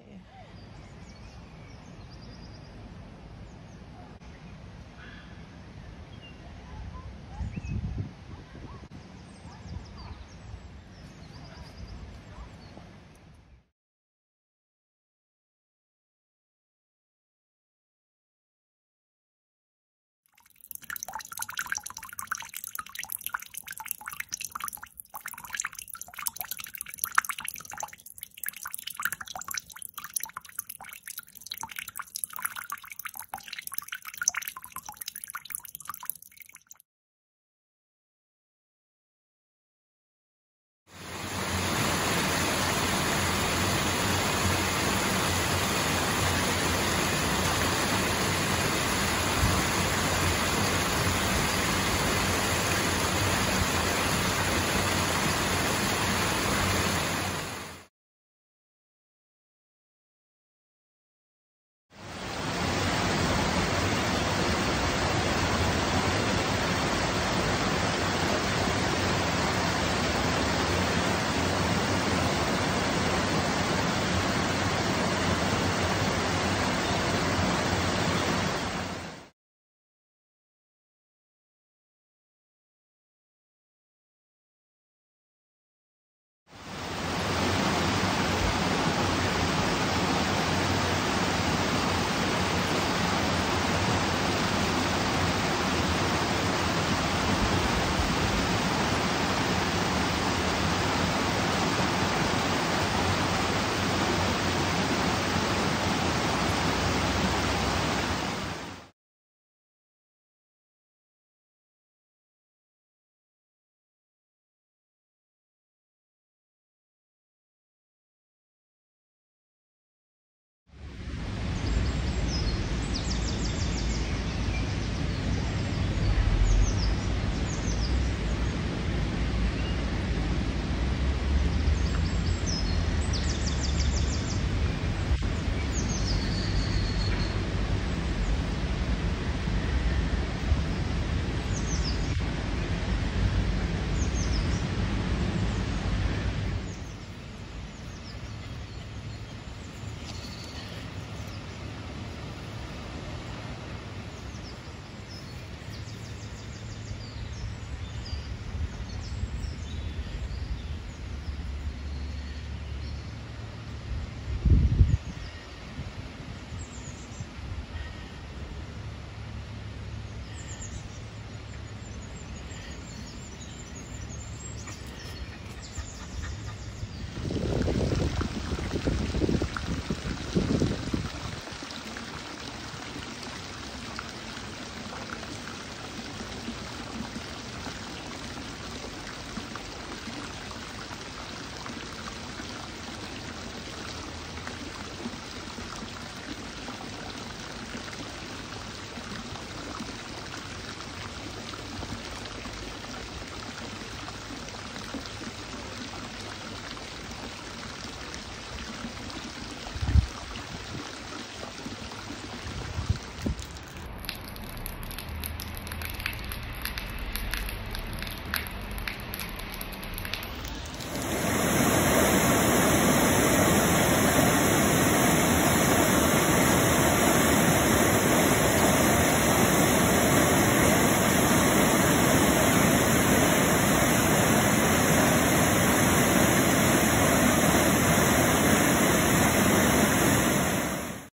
day.